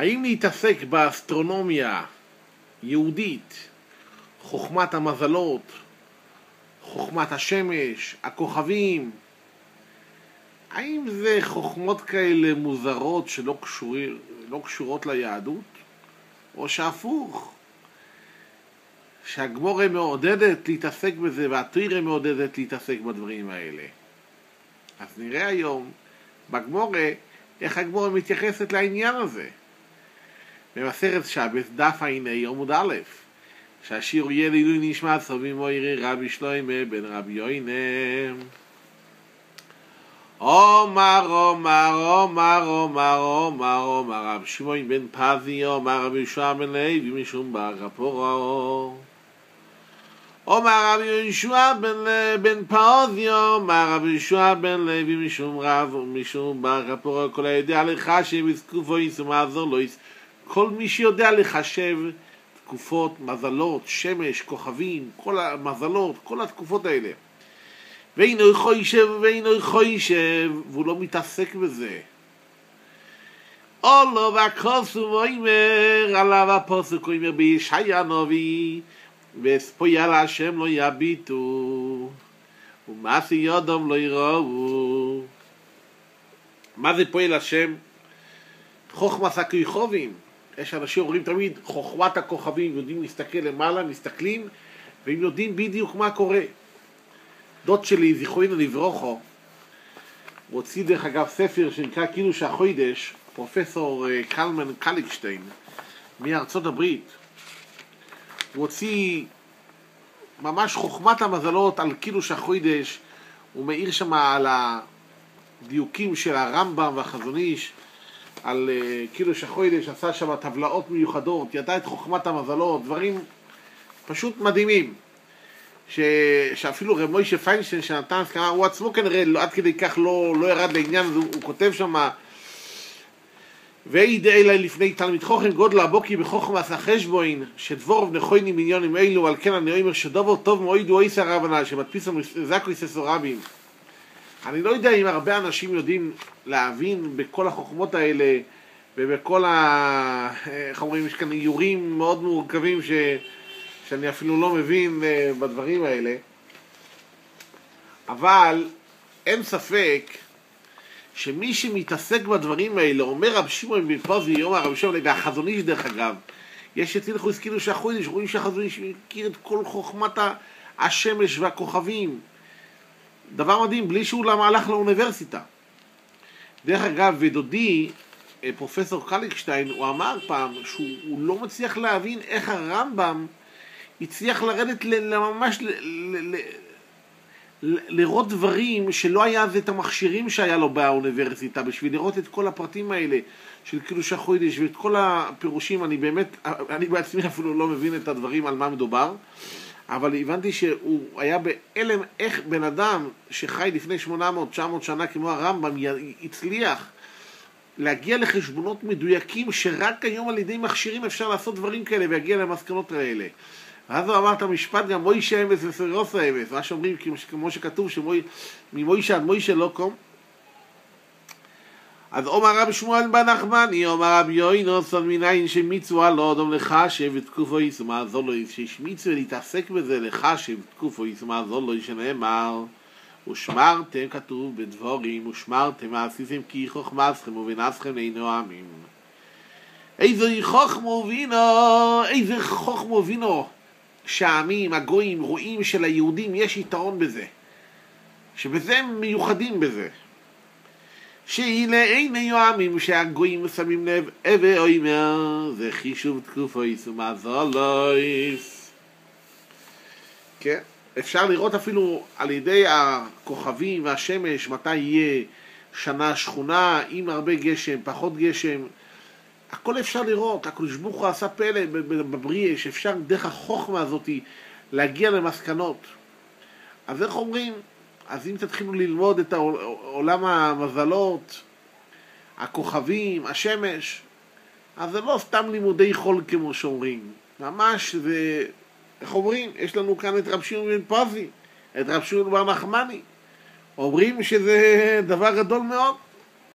האם להתעסק באסטרונומיה יהודית, חוכמת המזלות, חוכמת השמש, הכוכבים, האם זה חוכמות כאלה מוזרות שלא קשורים, לא קשורות ליהדות? או שהפוך, שהגמורה מעודדת להתעסק בזה והתירה מעודדת להתעסק בדברים האלה. אז נראה היום בגמורה איך הגמורה מתייחסת לעניין הזה. במסכת שבס, דף ע"ה עמוד א', שהשיר יהיה לעילוי נשמע סובים מוירי רבי שלוימה בן רבי יוינם. עומר עומר עומר עומר עומר עומר רב שמעון בן פזי עומר רבי יהושע בן לוי משום בר כפורו עומר רבי יהושע בן פזי עומר רבי יהושע בן לוי משום רב ומשום בר כל היודע לחשב ותקופו יסומעזור לו כל מי שיודע לחשב תקופות, מזלות, שמש, כוכבים, כל המזלות, כל התקופות האלה. ואינו חוישב ואינו חוישב והוא לא מתעסק בזה. אולו והכוסו ואימר עליו הפוסק ואימר בישעיה נובי וספויה להשם לא יביטו ומעשי יודום לא יראו. מה זה פועל השם? חוכמת הכיכובים יש אנשים אומרים תמיד חוכמת הכוכבים יודעים להסתכל למעלה, מסתכלים והם יודעים בדיוק מה קורה דוד שלי, זיכרונו לברוכו, הוא הוציא דרך אגב ספר שנקרא כאילו שהחוידש, פרופסור אה, קלמן קליקשטיין מארצות הברית. הוא הוציא ממש חוכמת המזלות על כאילו שהחוידש, הוא מאיר שם על הדיוקים של הרמב"ם והחזון איש, על אה, כאילו שהחוידש עשה שם טבלאות מיוחדות, ידע את חוכמת המזלות, דברים פשוט מדהימים. ש... שאפילו רב מוישה פיינשטיין שנתן הסכמה, הוא עצמו כנראה לא, עד כדי כך לא, לא ירד לעניין הוא, הוא כותב שם ואיד אלה לפני תלמיד חוכן גודל הבוקי בחוכם עשה חשבוין שדבורוב נכוינים מיליונים אלו על כן אני אומר שדובר טוב מועיד הוא איסר רבנה שמדפיס זקו יססו רבים אני לא יודע אם הרבה אנשים יודעים להבין בכל החוכמות האלה ובכל ה... איך אומרים, יש כאן איורים מאוד מורכבים ש... שאני אפילו לא מבין uh, בדברים האלה, אבל אין ספק שמי שמתעסק בדברים האלה, אומר רב שמעון בן פוזי, אומר רב שמעון, והחזון איש דרך אגב, יש הלכו הזכירו שהחודש, רואים שהחזון איש מכיר את כל חוכמת השמש והכוכבים. דבר מדהים, בלי שהוא למה הלך לאוניברסיטה. דרך אגב, ודודי, אה, פרופסור קליקשטיין, הוא אמר פעם שהוא לא מצליח להבין איך הרמב"ם הצליח לרדת ממש לראות דברים שלא היה אז את המכשירים שהיה לו באוניברסיטה בשביל לראות את כל הפרטים האלה של קידוש החוידש ואת כל הפירושים, אני באמת, אני בעצמי אפילו לא מבין את הדברים על מה מדובר אבל הבנתי שהוא היה בהלם איך בן אדם שחי לפני 800-900 שנה כמו הרמב"ם הצליח להגיע לחשבונות מדויקים שרק היום על ידי מכשירים אפשר לעשות דברים כאלה ולהגיע למסקנות האלה ואז הוא אמר את המשפט גם מוישה אמס וסרוסה אמס, מה שאומרים כמו שכתוב שממוישה עד מוישה לא קום. אז אומר רבי שמואל בן נחמני, אומר רבי יוינו סוד מניין שמצווה לא אדום לחשב את תקופו יסומה זו לא מצווה להתעסק בזה לחשב את תקופו יסומה זו לא שנאמר ושמרתם כתוב בדבורים ושמרתם ועשיתם כי חוכמסכם ובנסכם אינו עמים איזו חוכמו וינו איזה חוכמו וינו שהעמים, הגויים, רואים שליהודים יש יתרון בזה, שבזה הם מיוחדים בזה. שהנה אין יועמים שהגויים שמים לב, אבי אומר, זה חישוב תקופו יישומה זולויס. כן, אפשר לראות אפילו על ידי הכוכבים והשמש מתי יהיה שנה שכונה עם הרבה גשם, פחות גשם, הכל אפשר לראות, הקדוש ברוך הוא עשה פלא בבריאה, שאפשר דרך החוכמה הזאת להגיע למסקנות. אז איך אומרים? אז אם תתחילו ללמוד את עולם המזלות, הכוכבים, השמש, אז זה לא סתם לימודי חול כמו שאומרים. ממש זה, איך אומרים? יש לנו כאן את רב שמעון בן פזי, את רב שמעון בר נחמני. אומרים שזה דבר גדול מאוד.